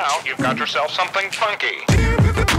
now you've got yourself something funky.